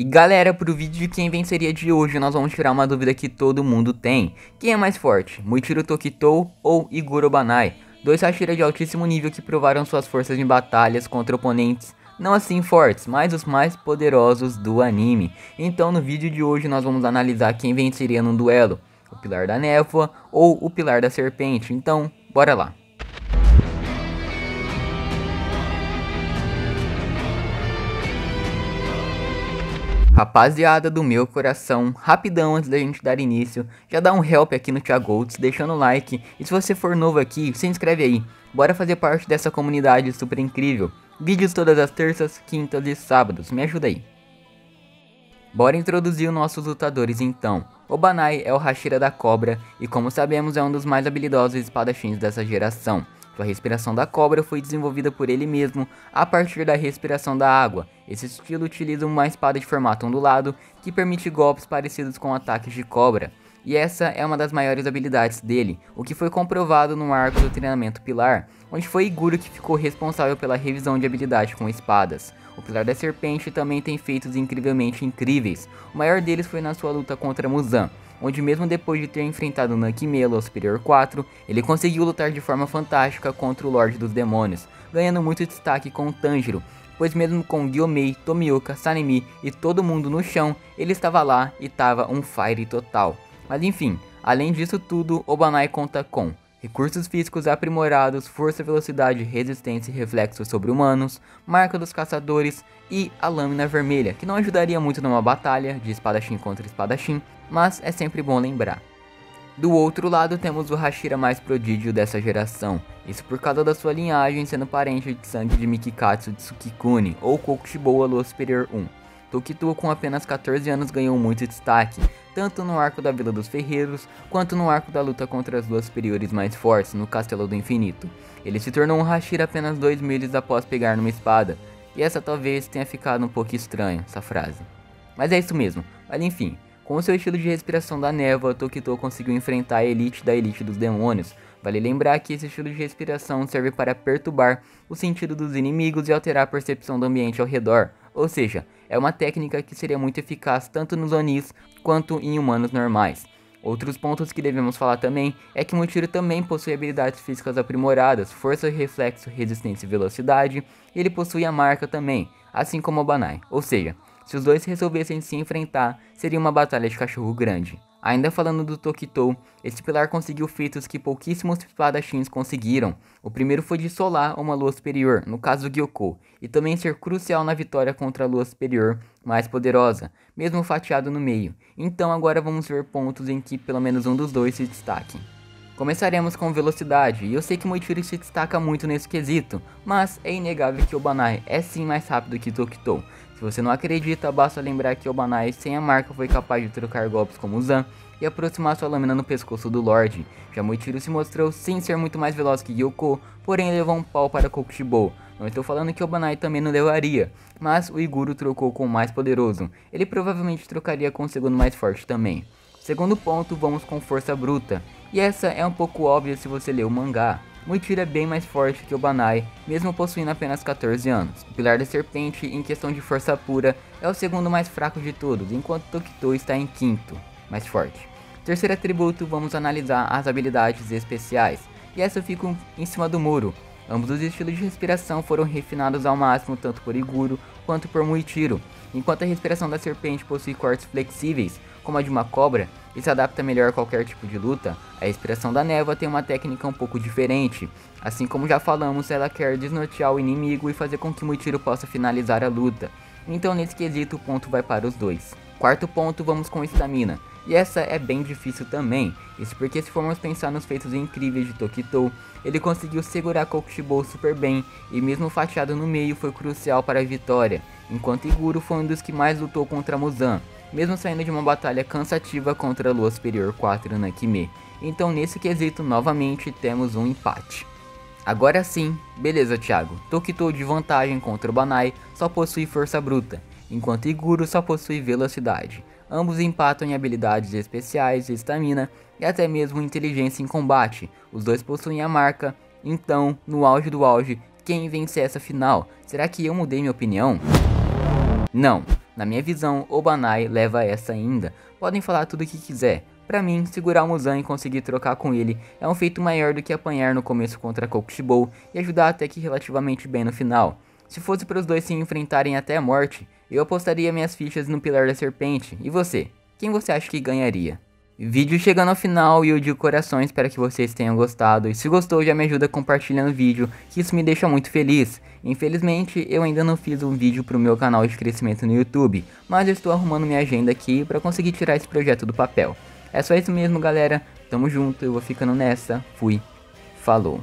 E galera, pro vídeo de quem venceria de hoje, nós vamos tirar uma dúvida que todo mundo tem. Quem é mais forte, Muichiro Tokitou ou Iguro Banai? Dois Hashira de altíssimo nível que provaram suas forças em batalhas contra oponentes não assim fortes, mas os mais poderosos do anime. Então no vídeo de hoje nós vamos analisar quem venceria num duelo, o Pilar da Névoa ou o Pilar da Serpente. Então, bora lá. Rapaziada do meu coração, rapidão antes da gente dar início, já dá um help aqui no Thiagolds, deixando o like, e se você for novo aqui, se inscreve aí, bora fazer parte dessa comunidade super incrível. Vídeos todas as terças, quintas e sábados, me ajuda aí. Bora introduzir os nossos lutadores então. O Banai é o Hashira da Cobra, e como sabemos é um dos mais habilidosos espadachins dessa geração. Sua respiração da cobra foi desenvolvida por ele mesmo a partir da respiração da água. Esse estilo utiliza uma espada de formato ondulado que permite golpes parecidos com ataques de cobra. E essa é uma das maiores habilidades dele, o que foi comprovado no arco do treinamento Pilar, onde foi Iguro que ficou responsável pela revisão de habilidade com espadas. O Pilar da Serpente também tem feitos incrivelmente incríveis, o maior deles foi na sua luta contra Muzan, onde mesmo depois de ter enfrentado Nankimelo ao Superior 4, ele conseguiu lutar de forma fantástica contra o Lorde dos Demônios, ganhando muito destaque com o Tanjiro, pois mesmo com Gyomei, Tomioka, Sanemi e todo mundo no chão, ele estava lá e estava um fire total. Mas enfim, além disso tudo, Obanai conta com recursos físicos aprimorados, força, velocidade, resistência e reflexos sobre-humanos, marca dos caçadores e a lâmina vermelha, que não ajudaria muito numa batalha de espadachim contra espadachim, mas é sempre bom lembrar. Do outro lado temos o Hashira mais prodígio dessa geração, isso por causa da sua linhagem sendo parente de sangue de Mikikatsu Tsukikuni ou Kokushibo Lua Superior 1. Tokito com apenas 14 anos ganhou muito destaque, tanto no arco da Vila dos Ferreiros, quanto no arco da luta contra as duas superiores mais fortes no Castelo do Infinito. Ele se tornou um Hashira apenas dois meses após pegar numa espada, e essa talvez tenha ficado um pouco estranha, essa frase. Mas é isso mesmo, mas enfim, com seu estilo de respiração da névoa, Tokito conseguiu enfrentar a elite da elite dos demônios. Vale lembrar que esse estilo de respiração serve para perturbar o sentido dos inimigos e alterar a percepção do ambiente ao redor. Ou seja, é uma técnica que seria muito eficaz tanto nos Onis quanto em humanos normais. Outros pontos que devemos falar também é que Mushiro também possui habilidades físicas aprimoradas, força, reflexo, resistência e velocidade, e ele possui a marca também, assim como o Banai. Ou seja, se os dois resolvessem se enfrentar, seria uma batalha de cachorro grande. Ainda falando do Tokitou, esse pilar conseguiu feitos que pouquíssimos espadachins conseguiram. O primeiro foi dissolar uma lua superior, no caso do Gyoko, e também ser crucial na vitória contra a lua superior mais poderosa, mesmo fatiado no meio. Então agora vamos ver pontos em que pelo menos um dos dois se destaque. Começaremos com velocidade, e eu sei que Moichiro se destaca muito nesse quesito, mas é inegável que o Banai é sim mais rápido que Tokitou. Se você não acredita, basta lembrar que o Banai sem a marca foi capaz de trocar golpes como Zan e aproximar sua lâmina no pescoço do Lorde. Já Moichiro se mostrou sim ser muito mais veloz que Yoko, porém levou um pau para Kokushibo. Não estou falando que o Banai também não levaria, mas o Iguro trocou com o mais poderoso. Ele provavelmente trocaria com o segundo mais forte também. Segundo ponto, vamos com força bruta. E essa é um pouco óbvia se você ler o mangá. Muichiro é bem mais forte que o Banai, mesmo possuindo apenas 14 anos. O Pilar da Serpente, em questão de força pura, é o segundo mais fraco de todos, enquanto Tokito está em quinto, mais forte. Terceiro atributo, vamos analisar as habilidades especiais. E essa fica em cima do muro. Ambos os estilos de respiração foram refinados ao máximo tanto por Iguro quanto por Muichiro. Enquanto a respiração da serpente possui cortes flexíveis, como a de uma cobra, e se adapta melhor a qualquer tipo de luta, a respiração da névoa tem uma técnica um pouco diferente. Assim como já falamos, ela quer desnortear o inimigo e fazer com que Muichiro possa finalizar a luta. Então nesse quesito o ponto vai para os dois. Quarto ponto, vamos com estamina. E essa é bem difícil também, isso porque se formos pensar nos feitos incríveis de Tokitou, ele conseguiu segurar Kokushibo super bem, e mesmo fatiado no meio foi crucial para a vitória, enquanto Iguro foi um dos que mais lutou contra Muzan, mesmo saindo de uma batalha cansativa contra a Lua Superior 4 na Kime. Então nesse quesito novamente temos um empate. Agora sim, beleza Thiago, Tokitou de vantagem contra o Banai só possui força bruta, enquanto Iguro só possui velocidade. Ambos empatam em habilidades especiais, estamina e até mesmo inteligência em combate. Os dois possuem a marca, então, no auge do auge, quem vence essa final? Será que eu mudei minha opinião? Não, Na minha visão, o Banai leva essa ainda. Podem falar tudo o que quiser. Para mim, segurar o Muzan e conseguir trocar com ele é um feito maior do que apanhar no começo contra Kokushibou e ajudar até que relativamente bem no final. Se fosse para os dois se enfrentarem até a morte, eu apostaria minhas fichas no Pilar da Serpente. E você? Quem você acha que ganharia? Vídeo chegando ao final e eu de coração espero que vocês tenham gostado. E se gostou, já me ajuda compartilhando o vídeo, que isso me deixa muito feliz. Infelizmente, eu ainda não fiz um vídeo pro meu canal de crescimento no YouTube, mas eu estou arrumando minha agenda aqui para conseguir tirar esse projeto do papel. É só isso mesmo, galera. Tamo junto, eu vou ficando nessa. Fui. Falou.